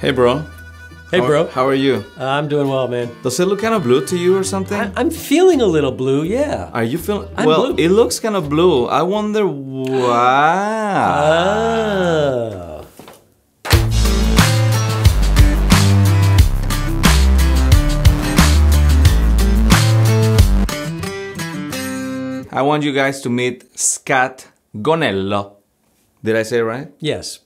Hey, bro. Hey, How- bro. How are you? Uh, I'm doing well, man. Does it look kind of blue to you or something? I, I'm feeling a little blue, yeah. Are you feeling? I'm well, blue. it looks kind of blue. I wonder why. Oh. I want you guys to meet Scott Gonnello. Did I say it right? Yes.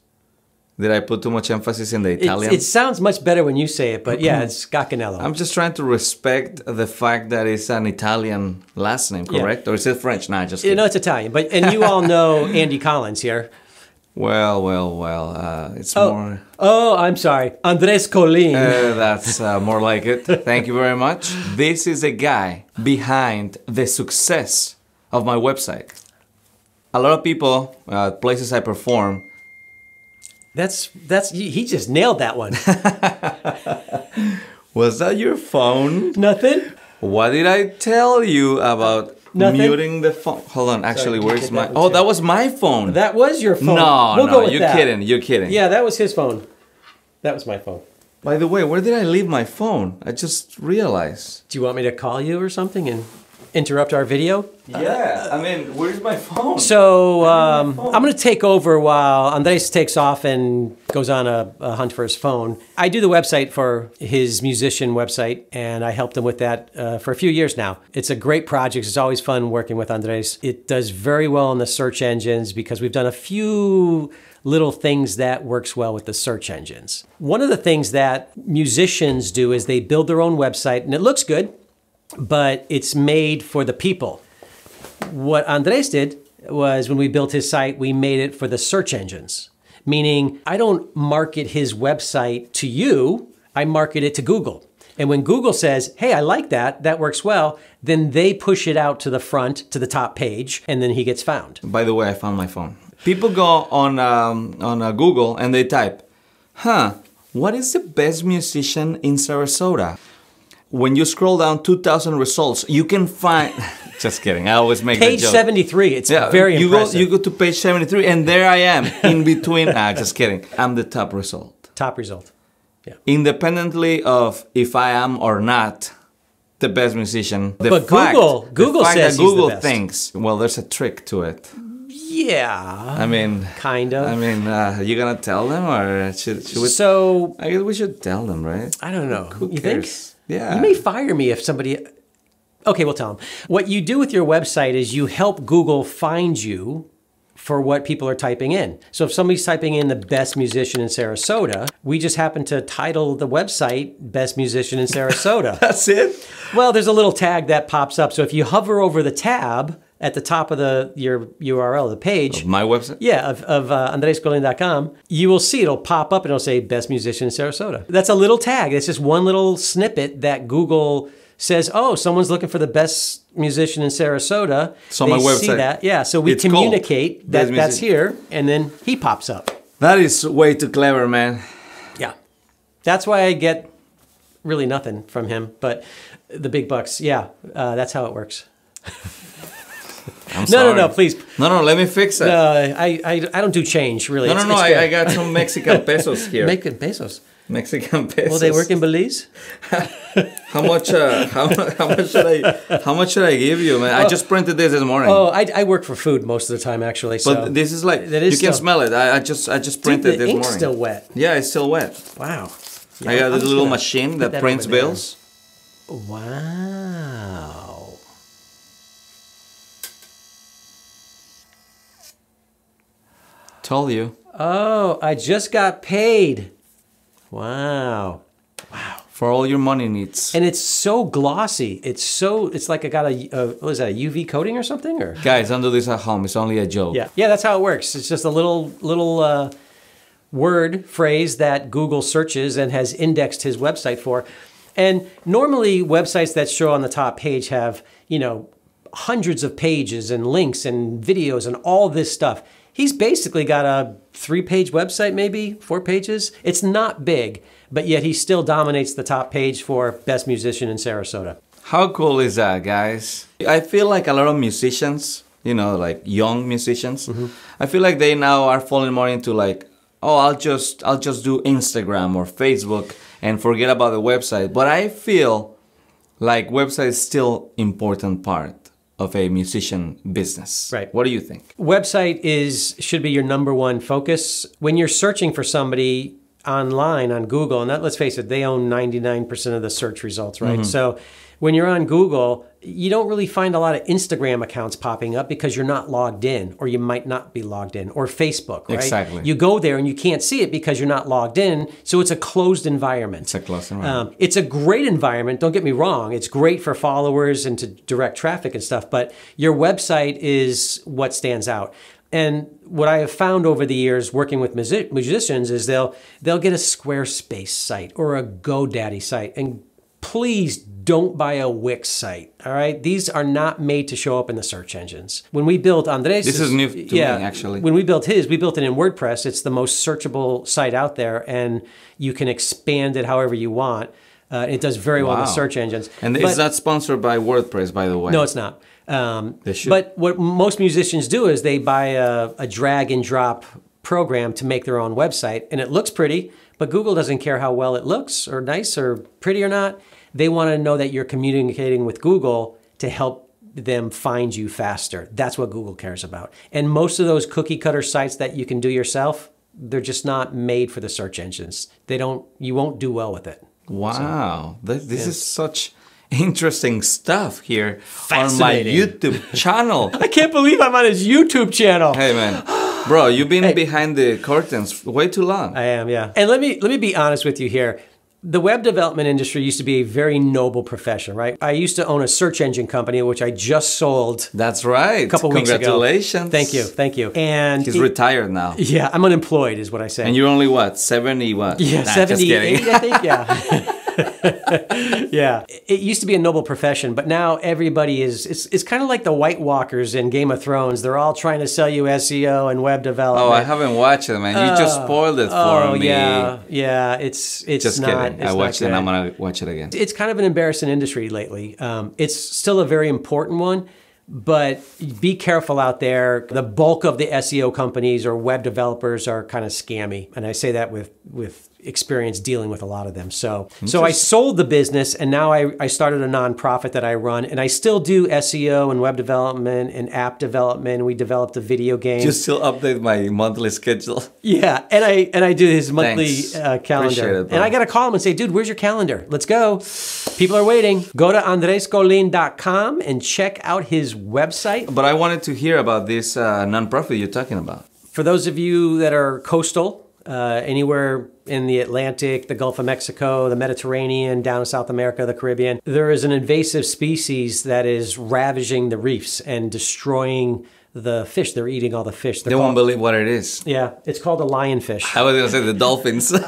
Did I put too much emphasis in the Italian? it sounds much better when you say it, but yeah, it's Gaccanello. I'm just trying to respect the fact that it's an Italian last name, Yeah. correct? Or is it French? No, I just You kidding. know, it's Italian, but and you all know Andy Collins here. Well, well, well. Uh, it's Oh, more. oh, I'm sorry, Andres Colin. Uh, that's uh, more like it. Thank you very much. This is a guy behind the success of my website. A lot of people, uh, places I perform, that's that's he he just nailed that one. was that your phone? Nothing. What did I tell you about uh, Nothing. muting the phone? Hold on, actually, you where's my? that one Oh, too. that was my phone. That was your phone. no, we'll no, go with you're that. kidding. You're kidding. Yeah, that was his phone. That was my phone. By the way, where did I leave my phone? I just realized. Do you want me to call you or something and interrupt our video? Yeah, I mean, where's my phone? So um, I'm going to take over while Andres takes off and goes on a, a hunt for his phone. I do the website for his musician website, and I helped him with that uh, for a few years now. It's a great project. It's always fun working with Andres. It does very well in the search engines because we've done a few little things that works well with the search engines. One of the things that musicians do is they build their own website, and it looks good, but it's made for the people what Andres did was when we built his site, we made it for the search engines. Meaning, I don't market his website to you, I market it to Google. And when Google says, hey, I like that, that works well, then they push it out to the front, to the top page, and then he gets found. By the way, I found my phone. People go on um, on uh, Google and they type, "Huh, what is the best musician in Sarasota?" When you scroll down 2,000 results, you can find. Just kidding. I always make Page joke. 73, it's Yeah, very you impressive. go you go to page 73 and there I am in between. ah, just kidding. I'm the top result. top result. Yeah. Independently of if I am or not the best musician. The But fact, Google- the Google fact says that he's the Google best. thinks. Well, there's a trick to it. Yeah, I mean, kind of. I mean, uh, you gonna tell them or should, should we? so, I guess we should tell them, right? I don't know. Who you cares? think? Yeah. You may fire me if somebody. Okay, we'll tell them. What you do with your website is you help Google find you for what people are typing in. So if somebody's typing in the best musician in Sarasota, we just happen to title the website Best Musician in Sarasota. That's it. well, there's a little tag that pops up. So if you hover over the tab at the top of the your URL, the page, Of My website. yeah, of, of uh, andrescolin.com, you will see it'll pop up and it'll say best musician in Sarasota. That's a little tag. It's just one little snippet that Google says, oh, someone's looking for the best musician in Sarasota. It's on they my see website. that. Yeah, so we It's communicate that that's here and then he pops up. That is way too clever, man. Yeah. That's why I get really nothing from him, but the big bucks, yeah, uh, that's how it works. I'm No, sorry. no, no, please. No, no, let me fix it. Uh, I, I, I don't do change, really. no, no, It's- no. it's I. I got some Mexican pesos here. Mexican pesos. Mexican pesos. Will they work in Belize? How much? Uh, how, how much should I? How much should I give you, man? I just printed this this morning. Oh, I, I work for food most of the time, actually. So. but this is like That you is can smell it. I, I just I just Dude, printed the this ink's morning. still wet. Yeah, it's still wet. Wow. I got I'm this little machine that, that prints bills. Wow. Told you. Oh, I just got paid. Wow. Wow. For all your money needs. And it's so glossy. It's so, it's like I got a, a what is that, a UV coating or something? Or Guys, don't do this at home. It's only a joke. Yeah, yeah, that's how it works. It's just a little little uh, word phrase that Google searches and has indexed his website for. And normally, websites that show on the top page have you know hundreds of pages and links and videos and all this stuff. He's basically got a three-page website, maybe four pages. It's not big, but yet he still dominates the top page for best musician in Sarasota. How cool is that, guys? I feel like a lot of musicians, you know, like young musicians, Mm-hmm. I feel like they now are falling more into like oh, I'll just I'll just do Instagram or Facebook and forget about the website. But I feel like website is still important part of a musician business. Right. What do you think? Website is should be your number one focus when you're searching for somebody online on Google. And that, let's face it, they own 99% of the search results, right? Mm-hmm. So when you're on Google, you don't really find a lot of Instagram accounts popping up because you're not logged in, or you might not be logged in, or Facebook, right? Exactly. You go there and you can't see it because you're not logged in. So it's a closed environment. It's a close environment. Um, it's a great environment. Don't get me wrong. It's great for followers and to direct traffic and stuff. But your website is what stands out. And what I have found over the years working with music- musicians is they'll they'll get a Squarespace site or a GoDaddy site, and please don't buy a Wix site. All right, these are not made to show up in the search engines. When we built Andres, This is new to me, actually. When we built his, we built it in WordPress. It's the most searchable site out there, and you can expand it however you want. Uh, it does very well in the search engines. And But- it's not sponsored by WordPress, by the way. no, it's not. Um, They should. But what most musicians do is they buy a, a drag and drop program to make their own website, and it looks pretty, but Google doesn't care how well it looks or nice or pretty or not. They want to know that you're communicating with Google to help them find you faster. That's what Google cares about. And most of those cookie cutter sites that you can do yourself, they're just not made for the search engines. They don't. You won't do well with it. Wow, Th- this is such interesting stuff here on my YouTube channel. I can't believe I'm on his YouTube channel. hey man, bro, you've been behind the curtains way too long. I am, yeah. And let me let me be honest with you here. The web development industry used to be a very noble profession, right? I used to own a search engine company, which I just sold That's right. a couple weeks ago. Congratulations. Thank you, thank you. And He's it- retired now. yeah, I'm unemployed, is what I say. And you're only what? 70 what? yeah, Nah, 78. I think. Yeah. yeah. It used to be a noble profession, but now everybody is, it's, it's kind of like the White Walkers in Game of Thrones. They're all trying to sell you SEO and web development. Oh, I haven't watched it, man. You just spoiled it for Oh, me. yeah. Yeah. It's, it's Just not. kidding. It's I watched it and I'm going to watch it again. it's kind of an embarrassing industry lately. Um, it's still a very important one, but be careful out there. The bulk of the SEO companies or web developers are kind of scammy, and I say that with with experience dealing with a lot of them. So, so I sold the business, and now I, I started a nonprofit that I run, and I still do SEO and web development and app development. We developed a video game. Just still update my monthly schedule. Yeah, and I and I do his monthly uh, calendar, it, and I got to call him and say, "Dude, where's your calendar? Let's go." People are waiting. Go to andrescolin.com and check out his website. But I wanted to hear about this uh, nonprofit you're talking about. For those of you that are coastal, uh, anywhere in the Atlantic, the Gulf of Mexico, the Mediterranean, down in South America, the Caribbean, there is an invasive species that is ravaging the reefs and destroying the fish. They're eating all the fish. They're They won't called- believe what it is. yeah, it's called a lionfish. I was going to say the dolphins.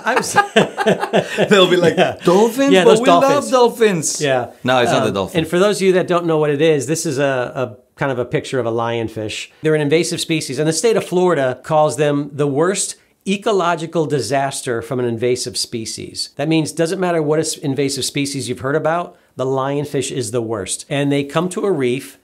They'll be like, dolphins? Yeah, but those we dolphins. love dolphins. Yeah. No, it's not the Um, dolphin. And for those of you that don't know what it is, this is a, a kind of a picture of a lionfish. They're an invasive species, and the state of Florida calls them the worst ecological disaster from an invasive species. That means doesn't matter what invasive species you've heard about, the lionfish is the worst. And they come to a reef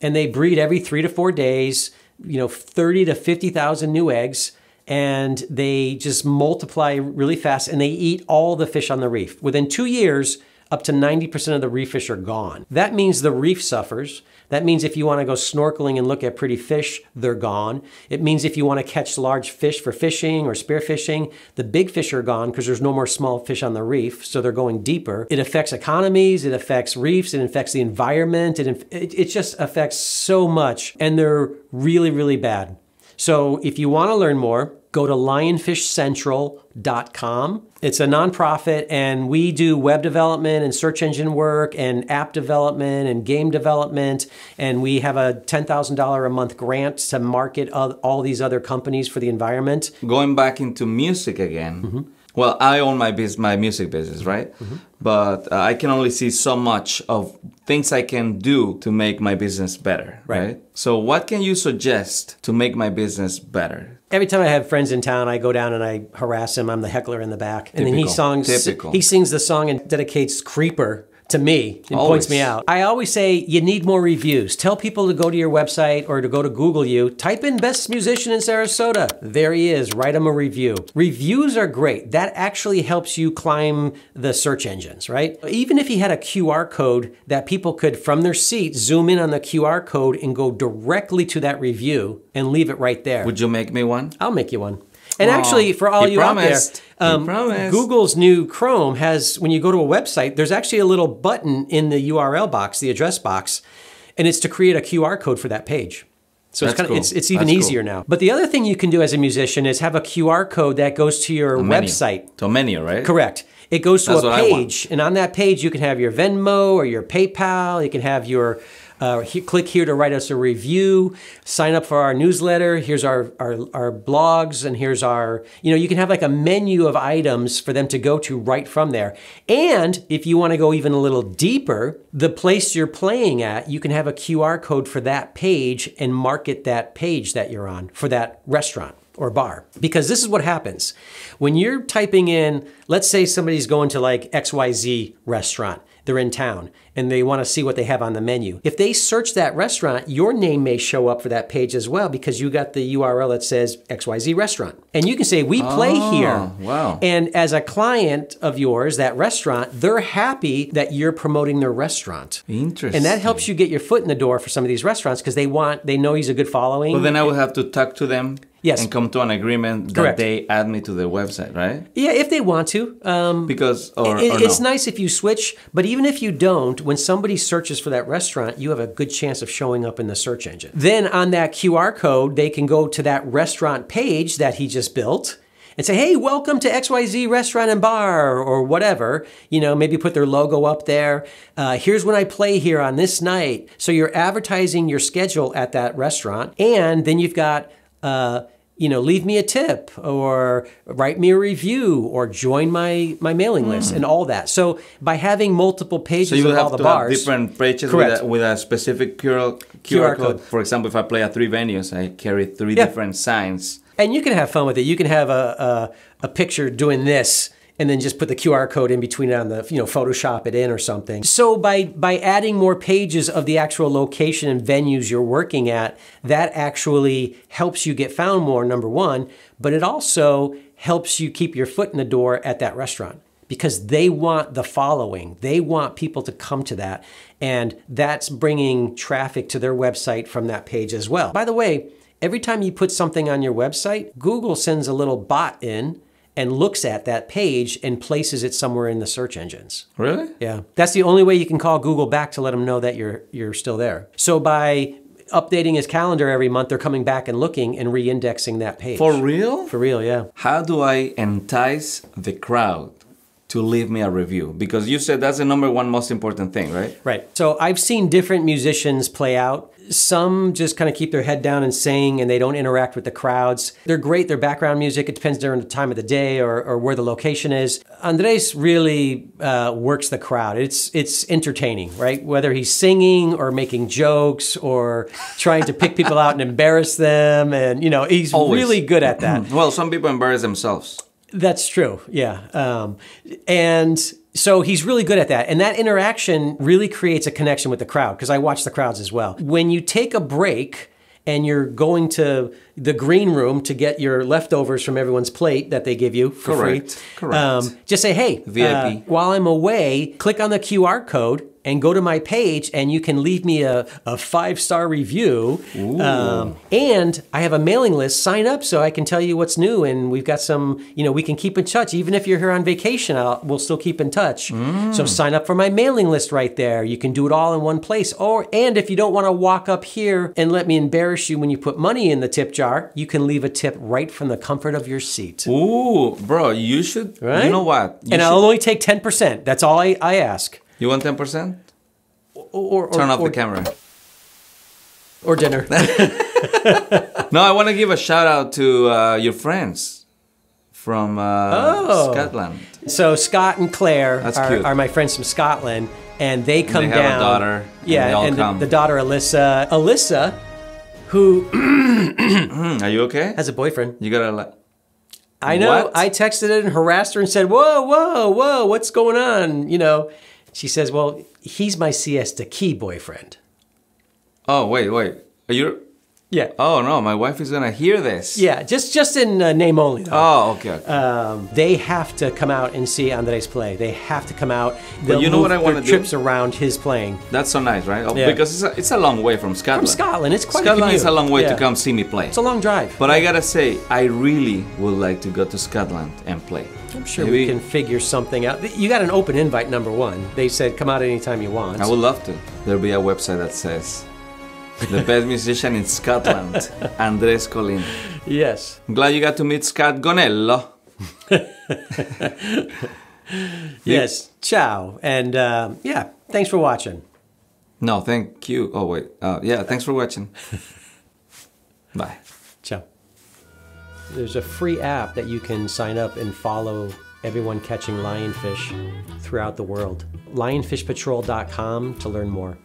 and they breed every 3 to 4 days, you know, 30 to 50,000 new eggs and they just multiply really fast and they eat all the fish on the reef. Within 2 years, up to 90% of the reef fish are gone. That means the reef suffers. That means if you want to go snorkeling and look at pretty fish, they're gone. It means if you want to catch large fish for fishing or spearfishing, the big fish are gone because there's no more small fish on the reef, so they're going deeper. It affects economies, it affects reefs, it affects the environment, it, it, it just affects so much, and they're really, really bad. So if you want to learn more, go to lionfishcentral.com. It's a nonprofit, and we do web development and search engine work and app development and game development. And we have a $10,000 a month grant to market all these other companies for the environment. Going back into music again. Mm-hmm. Well, I own my biz- my music business, right? But uh, I can only see so much of things I can do to make my business better, Right. right? So, what can you suggest to make my business better? Every time I have friends in town, I go down and I harass him. I'm the heckler in the back, and then he Typical. songs. Typical. He sings the song and dedicates "Creeper" to me. It points me out. I always say you need more reviews. Tell people to go to your website or to go to Google you. Type in best musician in Sarasota. There he is. Write him a review. Reviews are great. That actually helps you climb the search engines, right? Even if he had a QR code that people could, from their seat, zoom in on the QR code and go directly to that review and leave it right there. Would you make me one? I'll make you one. And actually, for all he you promised. out there, um. Google's new Chrome has, when you go to a website, there's actually a little button in the URL box, the address box, and it's to create a QR code for that page. So it's kind of cool. it's, it's even That's cool. easier now. But the other thing you can do as a musician is have a QR code that goes to your Menu. website. To a menu, right? Correct. It goes to That's a what I want. page, and on that page you can have your Venmo or your PayPal. You can have your uh, he- click here to write us a review. Sign up for our newsletter. Here's our, our our blogs, and here's our you know you can have like a menu of items for them to go to right from there. And if you want to go even a little deeper, the place you're playing at, you can have a QR code for that page and market that page that you're on for that restaurant or bar. Because this is what happens. When you're typing in, let's say somebody's going to like XYZ restaurant, they're in town and they want to see what they have on the menu. If they search that restaurant, your name may show up for that page as well because you got the URL that says XYZ restaurant. And you can say, We play Oh, here. wow. And as a client of yours, that restaurant, they're happy that you're promoting their restaurant. Interesting. And that helps you get your foot in the door for some of these restaurants because they want, they know he's a good following. Well, then I will have to talk to them. Yes. And come to an agreement Correct. that they add me to their website, right? yeah, if they want to. Um, Because or, It- or it's no. nice if you switch, but even if you don't, when somebody searches for that restaurant, you have a good chance of showing up in the search engine. Then on that QR code, they can go to that restaurant page that he just built and say, hey, welcome to XYZ Restaurant and Bar or whatever. You know, maybe put their logo up there. Uh, here's when I play here on this night. So you're advertising your schedule at that restaurant. And then you've got, uh, you know, leave me a tip or write me a review or join my my mailing list and all that. So by having multiple pages Hmm. So you of all the to have bars, different pages with a, with a specific QR, QR, QR code. code. For example, if I play at three venues, I carry three Yeah. different signs. and you can have fun with it. You can have a, a a picture doing this and then just put the QR code in between it on the you know Photoshop it in or something. So by by adding more pages of the actual location and venues you're working at, that actually helps you get found more. Number one, but it also helps you keep your foot in the door at that restaurant because they want the following. They want people to come to that. And that's bringing traffic to their website from that page as well. By the way, every time you put something on your website, Google sends a little bot in and looks at that page and places it somewhere in the search engines. Really? Yeah. That's the only way you can call Google back to let them know that you're you're still there. So by updating his calendar every month, they're coming back and looking and re-indexing that page. For real? For real, yeah. How do I entice the crowd to leave me a review? Because you said that's the number one most important thing, right? Right. So I've seen different musicians play out. Some just kind of keep their head down and sing and they don't interact with the crowds. They're great, their background music. It depends during the time of the day or, or where the location is. Andres really uh, works the crowd. It's, it's entertaining, right? Whether he's singing or making jokes or trying to pick people out and embarrass them. And, you know, he's Always. really good at that. Well, some people embarrass themselves. That's true. Yeah. Um, and so he's really good at that. And that interaction really creates a connection with the crowd because I watch the crowds as well. When you take a break and you're going to the green room to get your leftovers from everyone's plate that they give you for Correct. free, Correct. just say, hey, VIP. uh, while I'm away, click on the QR code and go to my page and you can leave me a, a five star review. Um, and I have a mailing list. Sign up so I can tell you what's new. And we've got some, you know, we can keep in touch. Even if you're here on vacation, I'll, we'll still keep in touch. So sign up for my mailing list right there. You can do it all in one place. Or, and if you don't want to walk up here and let me embarrass you when you put money in the tip jar, you can leave a tip right from the comfort of your seat. Ooh, bro, you should. Right? You know what? You, and should- I'll only take 10%. That's all I, I ask. You want 10%? Or, or, Turn off or, the camera. Or dinner. No, I want to give a shout out to uh, your friends from uh, Oh. Scotland. so Scott and Claire are, are my friends from Scotland, and they come they have a down. daughter, and Yeah, they all and the, come. the daughter Alyssa. Alyssa, who Hmm, are you okay? has a boyfriend. You gotta. Like, I know. What? I texted her and harassed her and said, "Whoa, whoa, whoa! What's going on?" You know, She says, "Well, he's my Siesta Key boyfriend." Oh, wait, wait. Are you. Yeah. Oh, no, my wife is going to hear this. Yeah, just just in uh, name only though. Oh, okay. okay. Um, they have to come out and see Andres play. They have to come out. They'll you know what I wanna do? trips around his playing. That's so nice, right? Oh, Yeah. Because it's a, it's a long way from Scotland. From Scotland, it's quite a is a long way Yeah. to come see me play. It's a long drive. But I gotta say, I really would like to go to Scotland and play. I'm sure Maybe- we can figure something out. You got an open invite, number one. They said come out anytime you want. I would love to. There'll be a website that says the best musician in Scotland, Andres Colin. Yes. I'm glad you got to meet Scott Gonnello. Yes. Ciao. And uh, yeah, thanks for watching. No, thank you. Oh wait. Uh, yeah, thanks for watching. Bye. Ciao. There's a free app that you can sign up and follow everyone catching lionfish throughout the world. Lionfishpatrol.com to learn more.